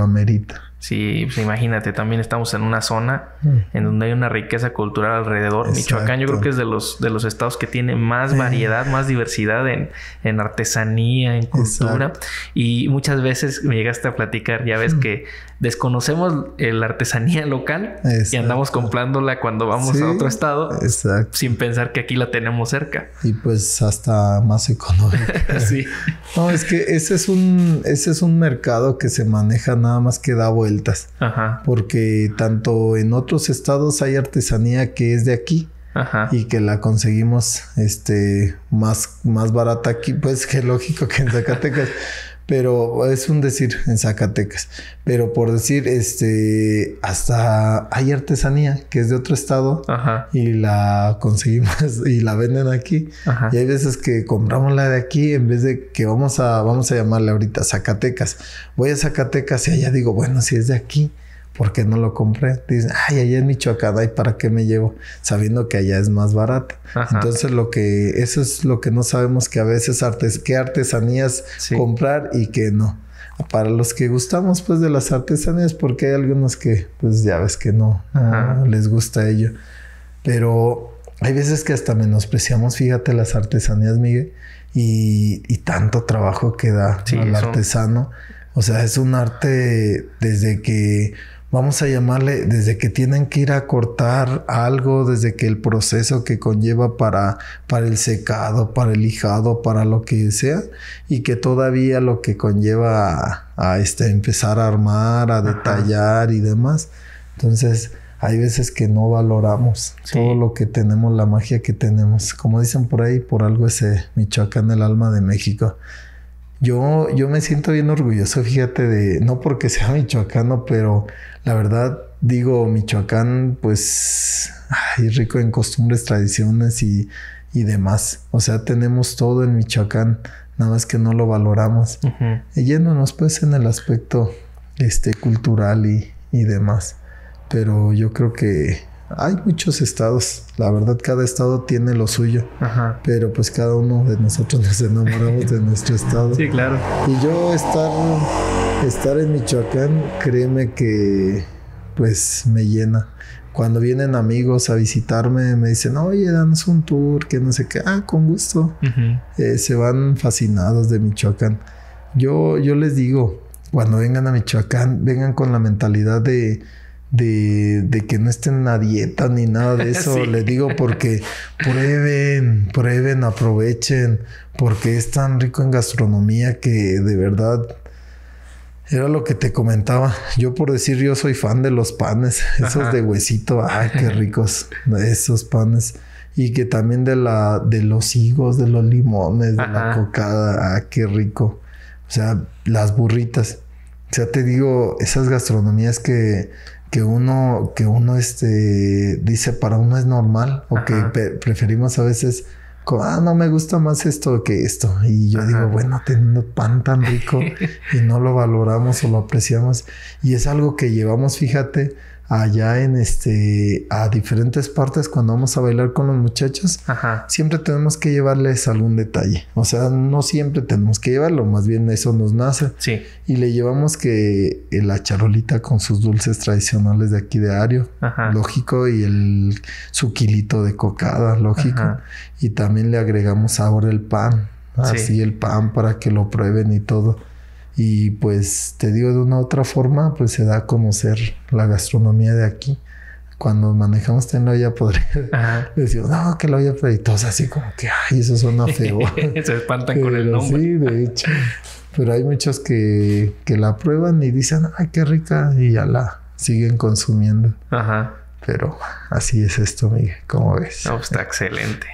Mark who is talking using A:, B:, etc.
A: amerita.
B: Sí, pues imagínate, también estamos en una zona
A: Mm.
B: en donde hay una riqueza cultural alrededor. Michoacán yo creo que es de los, de los estados que tiene más variedad, más diversidad en, en artesanía, en cultura.
A: Exacto.
B: Y muchas veces me llegaste a platicar, ya ves
A: Mm.
B: que desconocemos la artesanía local y andamos comprándola cuando vamos
A: Sí,
B: a otro estado sin pensar que aquí la tenemos cerca.
A: Y pues hasta más económico.
B: sí.
A: No, es que ese es un, ese es un mercado que se maneja nada más que da vueltas.
B: Ajá.
A: Porque tanto en otros estados hay artesanía que es de aquí
B: Ajá.
A: y que la conseguimos este más, más barata aquí, pues que lógico que en Zacatecas. Pero es un decir en Zacatecas. Pero por decir, este, hasta hay artesanía que es de otro estado
B: Ajá.
A: y la conseguimos y la venden aquí.
B: Ajá.
A: Y hay veces que compramos la de aquí en vez de que vamos a, vamos a llamarle ahorita Zacatecas. Voy a Zacatecas y allá digo, bueno, si es de aquí, ¿por qué no lo compré? Dicen, ay, allá en Michoacán, ay, ¿para qué me llevo? Sabiendo que allá es más barato.
B: Ajá.
A: Entonces lo que, eso es lo que no sabemos que a veces artes, qué artesanías
B: Sí.
A: comprar y qué no. Para los que gustamos pues de las artesanías, porque hay algunos que pues ya ves que no, les gusta ello. Pero hay veces que hasta menospreciamos, fíjate, las artesanías, Miguel, y, y tanto trabajo que da
B: Sí,
A: al
B: eso-
A: artesano. O sea, es un arte desde que, vamos a llamarle, desde que tienen que ir a cortar algo, desde que el proceso que conlleva para, para el secado, para el lijado, para lo que sea, y que todavía lo que conlleva a, a, este, empezar a armar, a
B: Ajá.
A: detallar y demás. Entonces, hay veces que no valoramos
B: Sí.
A: todo lo que tenemos, la magia que tenemos. Como dicen por ahí, por algo ese Michoacán, el alma de México. Yo, yo me siento bien orgulloso, fíjate, de, no porque sea michoacano, pero la verdad digo, Michoacán, pues, ay, rico en costumbres, tradiciones y, y demás. O sea, tenemos todo en Michoacán, nada más que no lo valoramos.
B: Ujú.
A: Y yéndonos pues en el aspecto este, cultural y, y demás. Pero yo creo que hay muchos estados. La verdad, cada estado tiene lo suyo.
B: Ajá.
A: Pero pues cada uno de nosotros nos enamoramos de nuestro estado.
B: Sí, claro.
A: Y yo estar, estar en Michoacán, créeme que pues me llena. Cuando vienen amigos a visitarme, me dicen, oye, danos un tour, que no sé qué. Ah, con gusto. Eh, se van fascinados de Michoacán. Yo, yo les digo, cuando vengan a Michoacán, vengan con la mentalidad de, de, de que no estén a dieta ni nada de eso.
B: Sí.
A: Les digo porque prueben, prueben, aprovechen, porque es tan rico en gastronomía que de verdad era lo que te comentaba. Yo por decir, yo soy fan de los panes, esos
B: Ajá.
A: de huesito, ay, qué ricos, esos panes. Y que también de la, de los higos, de los limones, de la cocada, ah, qué rico. O sea, las burritas. O sea, te digo, esas gastronomías que, que uno, que uno este, dice para uno es normal, o que
B: Ajá.
A: preferimos a veces, como, ah, no me gusta más esto que esto. Y yo
B: Ajá.
A: digo, bueno, teniendo pan tan rico y no lo valoramos o lo apreciamos. Y es algo que llevamos, fíjate, allá en este, a diferentes partes cuando vamos a bailar con los muchachos.
B: Ajá.
A: Siempre tenemos que llevarles algún detalle. O sea, no siempre tenemos que llevarlo, más bien eso nos nace.
B: Sí.
A: Y le llevamos que eh, la charolita con sus dulces tradicionales de aquí de Ario,
B: Ajá.
A: lógico, y el su kilito de cocada, lógico.
B: Ajá.
A: Y también le agregamos ahora el pan,
B: Sí.
A: así el pan para que lo prueben y todo. Y pues te digo de una u otra forma, pues se da a conocer la gastronomía de aquí. Cuando manejamos en la olla podría
B: Ajá.
A: decir, no, que la olla y todos así como que, ay, eso suena feo.
B: Se espantan con el nombre.
A: Sí, de hecho. Pero hay muchos que, que la prueban y dicen, ay, qué rica, y ya la siguen consumiendo.
B: Ajá.
A: Pero así es esto, Miguel, ¿cómo ves?
B: No, pues, está excelente.